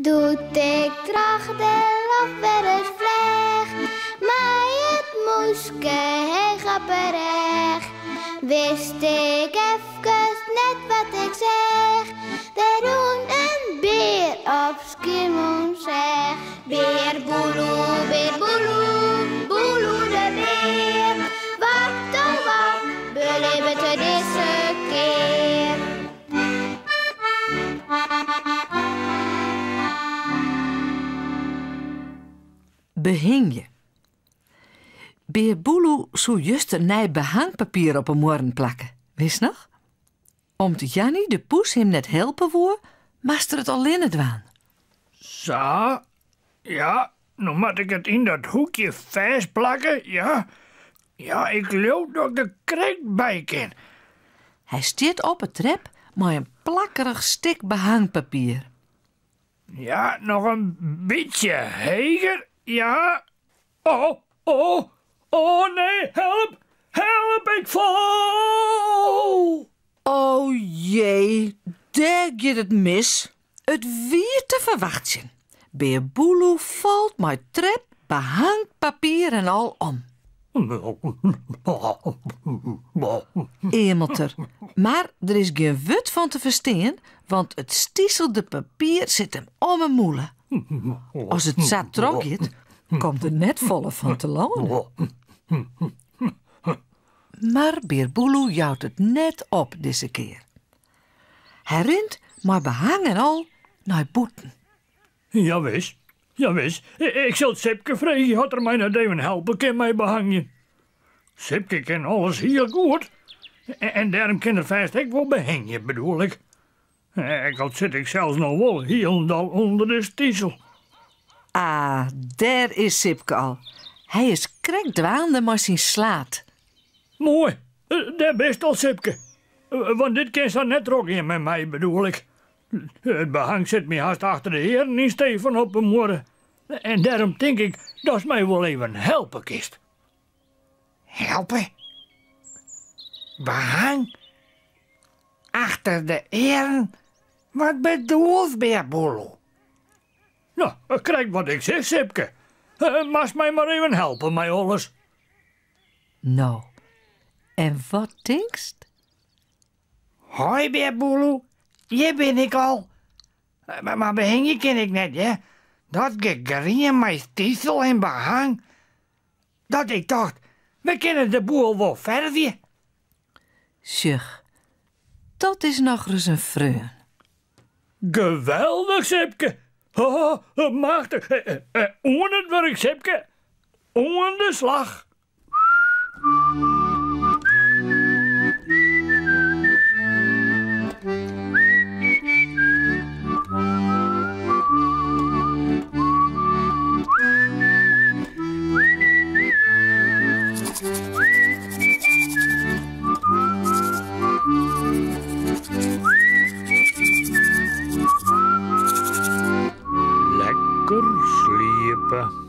Doet ik tracht de lof weer eens vleg, maar het moeske heen grapperig. Wist ik even net wat ik zeg, roen een beer op skimoen zeg. Beer Behing je. Beer Boeloe zou juist een nij behangpapier op een morgen plakken. Wist nog? Om te Jannie de poes hem net helpen woer, master het alleen het waan. Zo. Ja, nu moet ik het in dat hoekje vastplakken, ja. Ja, ik loop dat ik de kreek bij kan. Hij stiert op het trap met een plakkerig stik behangpapier. Ja, nog een beetje heger, ja. Oh, oh, oh nee, help, help, ik val. Oh jee, daar gaat het mis. Het weer te verwachten. Beer Boeloe valt met trap, behangpapier en al om. Emelter. Maar er is geen wut van te verstaan, want het stieselde papier zit hem om een moelen. Als het zat trok is, komt er net volle van te lonen. Maar Beer Boeloe jouwt het net op deze keer. Hij rent, maar behang en al, naar boeten. Ja, wis. Ja, wis. Ik zal Sipke vragen, had er mij net even helpen, kan mij behangen. Sipke kan alles heel goed. En, en daarom kan het vast ik wel behangen, bedoel ik. Ik had zit ik zelfs nog wel heel dal onder de stiesel. Ah, daar is Sipke al. Hij is krek dwaande maar zijn slaat. Mooi, Eh, daar best al Sipke. Eh, Want dit kan ze net rokken met mij, bedoel ik. Het behang zit me haast achter de heren niet Steven op een morgen. En daarom denk ik dat ze mij wel even helpen kist. Helpen? Behang? Achter de eren? Wat bedoelt Beerboelo? Nou, eh, krijg wat ik zeg, Sipke. Uh, Mas mij maar even helpen, mij alles. Nou, en wat denkst? Hoi Beerboelo, hier ben ik al. Eh, Maar, maar behang je ken ik net, hè? Dat gegrien met stiesel en behang. Dat ik dacht, we kunnen de boel wel verven. Sjuch, dat is nog eens een vreun. Geweldig, Sipke. Oh, machtig. Eh, eh, eh, werk Sipke. Onder de slag. 不要